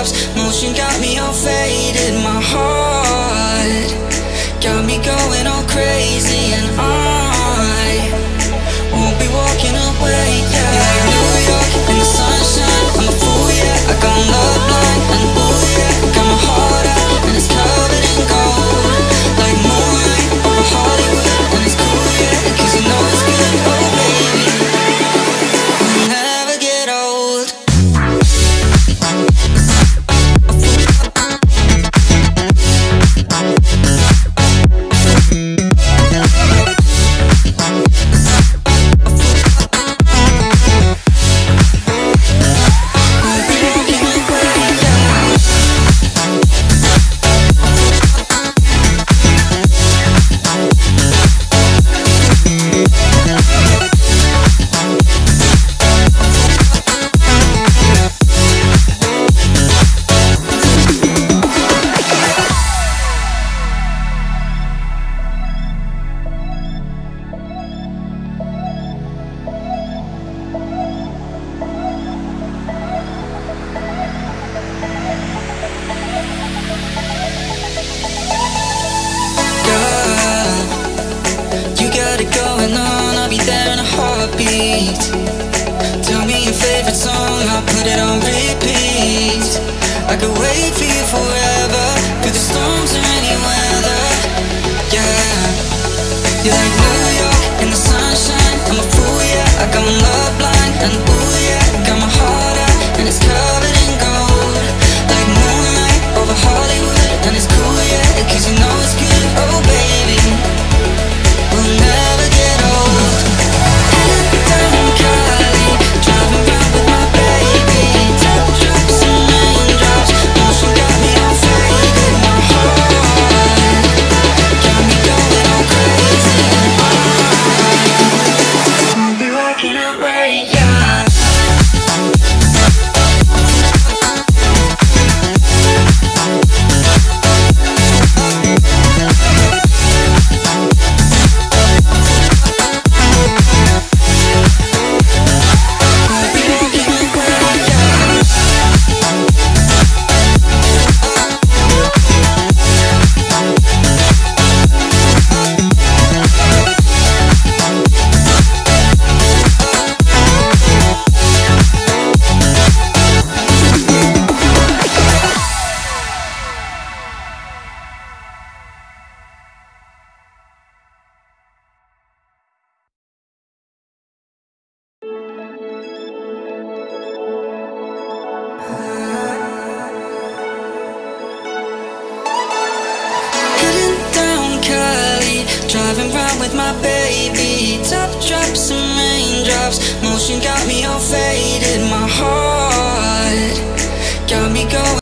drops. Motion got me all faded. My heart got me going all crazy, and I won't be walking away. Yeah, heartbeat. Tell me your favorite song, I'll put it on repeat. I could wait for you forever through the storms or any weather. Yeah, you're like New York in the sunshine. I'm a fool, yeah. I got my love blind and ooh yeah, got my heart out and it's covered walking away, driving round with my baby. Top drops and raindrops, motion got me all faded.